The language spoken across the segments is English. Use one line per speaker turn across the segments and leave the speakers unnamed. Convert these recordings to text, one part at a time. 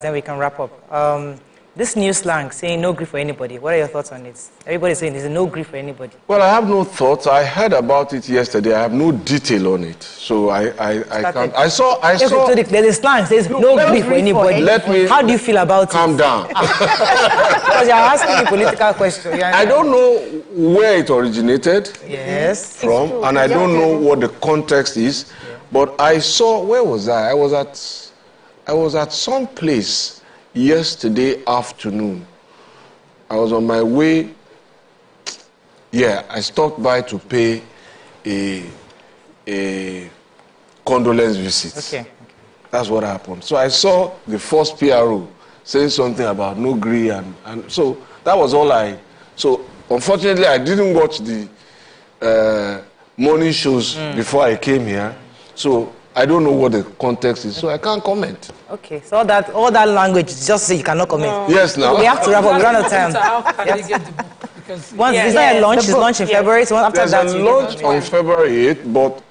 then we can wrap up. Um, this new slang saying no gree for anybody, what are your thoughts on it? Everybody's saying there's no gree for anybody.
Well, I have no thoughts. I heard about it yesterday. I have no detail on it. So I, I, I can't. I saw, I
Okay,
saw.
so the- there's a slang says no,
no
gree for
gree for
anybody.
Let me-
How do you feel about
Calm
it?
Calm down.
Because you're asking me political question. You're-
I don't know where it originated
Yes.
from, and I don't know what the context is. But I saw. Where was I? I was at. I was at some place yesterday afternoon. I was on my way. Yeah, I stopped by to pay a a condolence visit.
Okay.
That's what happened. So I saw the first PRO saying something about no gree and, and so that was all I. So unfortunately, I didn't watch the uh, morning shows before I came here. So I don't know what the context is. So I can't comment.
Okay. So all that all that language just say you cannot comment.
Yes, now.
We have to wrap up. We run out of time.
So how can they get the book? Because
Once
Yeah,
it's not
yeah,
a launch, it's
book,
launched in
yeah.
February. So after
There's
that,
a launch
get
on February 8th, but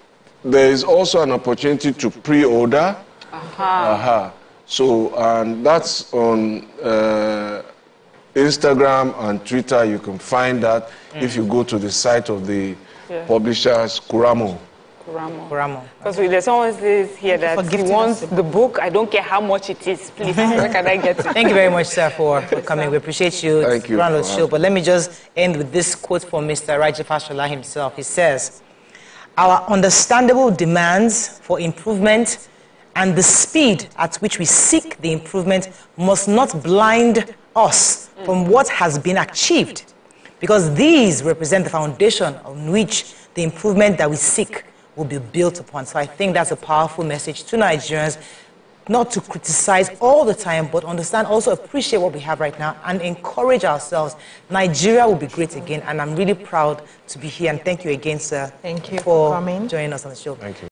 there is also an opportunity to pre-order. Aha. So, and that's on uh, Instagram and Twitter. You can find that if you go to the site of the
Yeah.
publishers, Kuramo.
Kuramo.
Kuramo.
Because there's always this here that
for
he wants the book. I don't care how much it is. Please, where can I get it?
Thank you very much, sir, for, for coming. We appreciate you.
Thank
It's
you
Round of
for
show.
having
But let me just end with this quote from Mr. Raji Fashola himself. He says, Our understandable demands for improvement and the speed at which we seek the improvement must not blind us from what has been achieved, because these represent the foundation on which the improvement that we seek will be built upon. So I think that's a powerful message to Nigerians not to criticize all the time, but understand, also appreciate what we have right now and encourage ourselves. Nigeria will be great again, and I'm really proud to be here. And thank you again, sir.
Thank you for
for
coming.
joining us on the show.
Thank you.